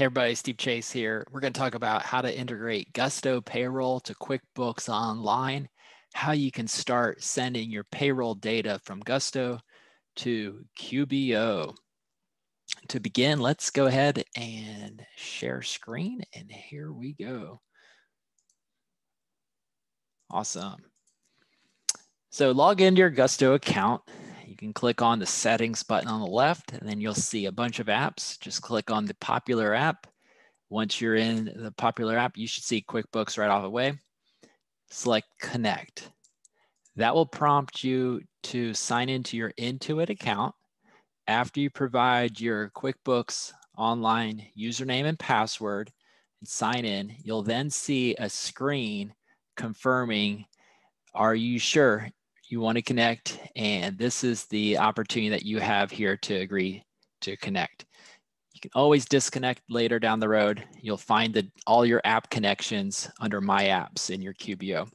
Hey everybody, Steve Chase here. We're going to talk about how to integrate Gusto payroll to QuickBooks Online, how you can start sending your payroll data from Gusto to QBO. To begin, let's go ahead and share screen and here we go. Awesome. So log into your Gusto account can click on the settings button on the left and then you'll see a bunch of apps. Just click on the popular app. Once you're in the popular app, you should see QuickBooks right off the way. Select connect. That will prompt you to sign into your Intuit account. After you provide your QuickBooks online username and password and sign in, you'll then see a screen confirming, are you sure you want to connect, and this is the opportunity that you have here to agree to connect. You can always disconnect later down the road. You'll find that all your app connections under My Apps in your QBO.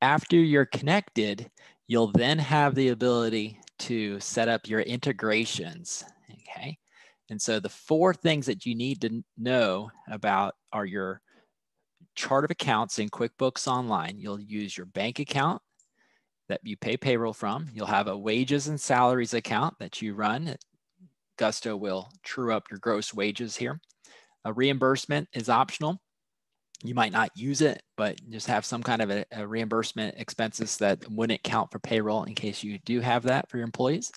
After you're connected, you'll then have the ability to set up your integrations, okay? And so the four things that you need to know about are your chart of accounts in QuickBooks Online. You'll use your bank account that you pay payroll from. You'll have a wages and salaries account that you run. Gusto will true up your gross wages here. A reimbursement is optional. You might not use it, but just have some kind of a, a reimbursement expenses that wouldn't count for payroll in case you do have that for your employees.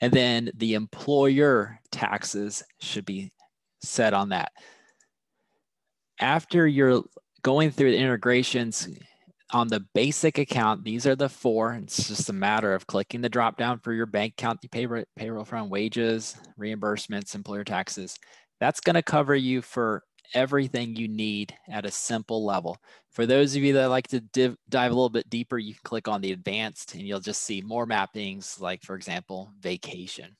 And then the employer taxes should be set on that. After you're going through the integrations, on the basic account, these are the four. It's just a matter of clicking the drop down for your bank account you pay payroll from, wages, reimbursements, employer taxes. That's going to cover you for everything you need at a simple level. For those of you that like to div, dive a little bit deeper, you can click on the advanced and you'll just see more mappings, like for example, vacation.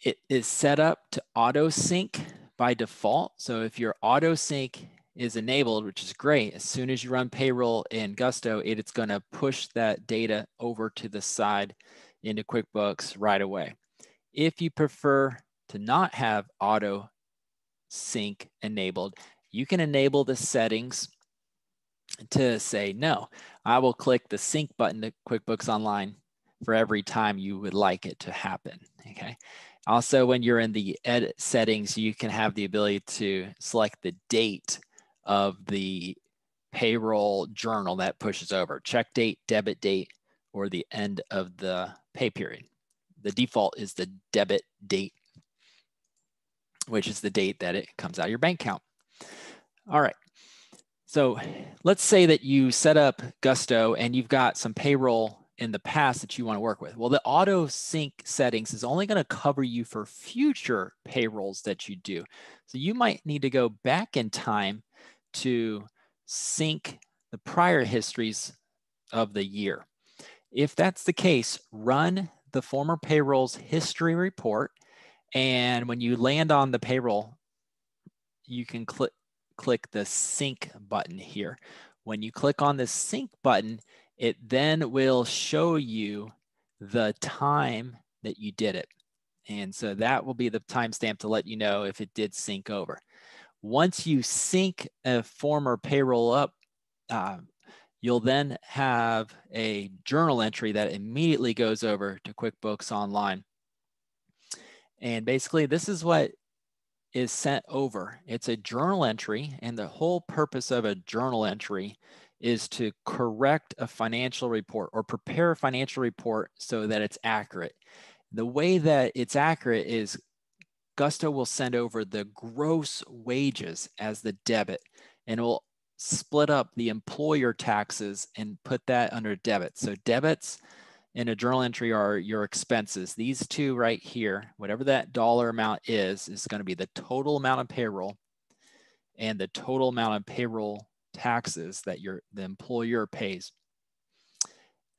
It is set up to auto sync by default. So if your auto sync is enabled, which is great. As soon as you run payroll in Gusto, it, it's going to push that data over to the side into QuickBooks right away. If you prefer to not have auto sync enabled, you can enable the settings to say, no, I will click the sync button to QuickBooks Online for every time you would like it to happen, okay? Also, when you're in the edit settings, you can have the ability to select the date of the payroll journal that pushes over check date, debit date, or the end of the pay period. The default is the debit date, which is the date that it comes out of your bank account. All right. So let's say that you set up Gusto and you've got some payroll in the past that you want to work with. Well, the auto sync settings is only going to cover you for future payrolls that you do. So you might need to go back in time to sync the prior histories of the year. If that's the case, run the former payroll's history report. And when you land on the payroll, you can click, click the sync button here. When you click on the sync button, it then will show you the time that you did it. And so that will be the timestamp to let you know if it did sync over. Once you sync a former payroll up, uh, you'll then have a journal entry that immediately goes over to QuickBooks Online. And basically, this is what is sent over. It's a journal entry, and the whole purpose of a journal entry is to correct a financial report or prepare a financial report so that it's accurate. The way that it's accurate is Gusto will send over the gross wages as the debit and it will split up the employer taxes and put that under debit. So debits in a journal entry are your expenses. These two right here, whatever that dollar amount is, is going to be the total amount of payroll and the total amount of payroll taxes that your the employer pays.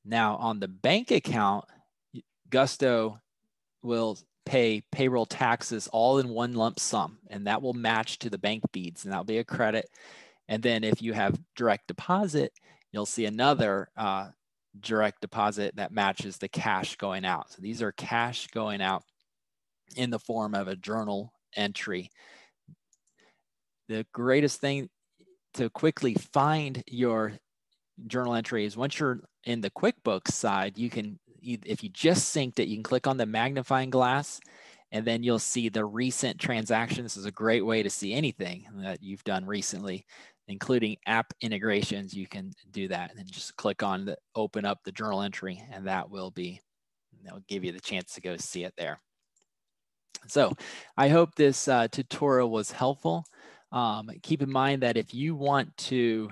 Now on the bank account, Gusto will pay payroll taxes all in one lump sum, and that will match to the bank feeds, and that'll be a credit. And then if you have direct deposit, you'll see another uh, direct deposit that matches the cash going out. So these are cash going out in the form of a journal entry. The greatest thing to quickly find your journal entries, once you're in the QuickBooks side, you can, if you just synced it, you can click on the magnifying glass and then you'll see the recent transactions. This is a great way to see anything that you've done recently, including app integrations. You can do that and just click on the open up the journal entry and that will be, that will give you the chance to go see it there. So I hope this uh, tutorial was helpful. Um, keep in mind that if you want to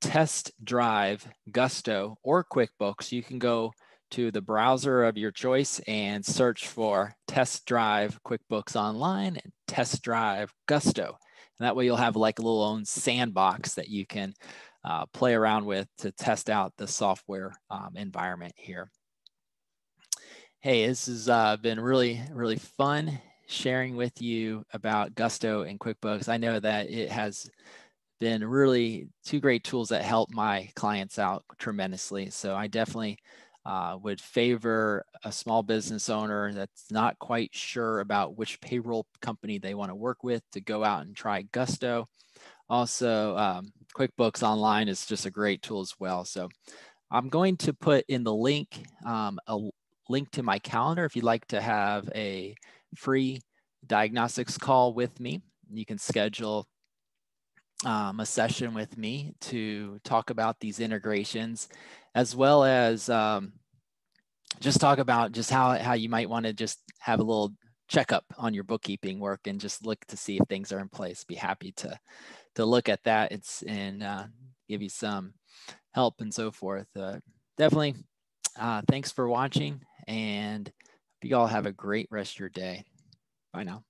test drive Gusto or QuickBooks, you can go to the browser of your choice and search for test drive QuickBooks Online and test drive Gusto. And that way you'll have like a little own sandbox that you can uh, play around with to test out the software um, environment here. Hey, this has uh, been really, really fun sharing with you about Gusto and QuickBooks. I know that it has been really two great tools that help my clients out tremendously. So I definitely uh, would favor a small business owner that's not quite sure about which payroll company they want to work with to go out and try Gusto. Also, um, QuickBooks Online is just a great tool as well. So I'm going to put in the link um, a link to my calendar if you'd like to have a free diagnostics call with me. You can schedule um, a session with me to talk about these integrations as well as um, just talk about just how, how you might want to just have a little checkup on your bookkeeping work and just look to see if things are in place. Be happy to to look at that. It's and uh, give you some help and so forth. Uh, definitely. Uh, thanks for watching and you all have a great rest of your day. Bye now.